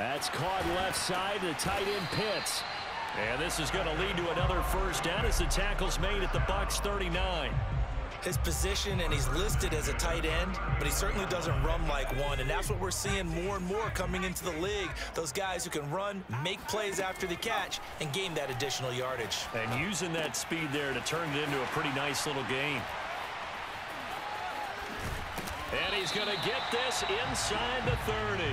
That's caught left side. The tight end Pitts. And this is going to lead to another first down as the tackle's made at the Bucs 39. His position, and he's listed as a tight end, but he certainly doesn't run like one, and that's what we're seeing more and more coming into the league. Those guys who can run, make plays after the catch, and gain that additional yardage. And using that speed there to turn it into a pretty nice little game. And he's going to get this inside the 30.